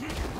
Yeah.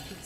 focus.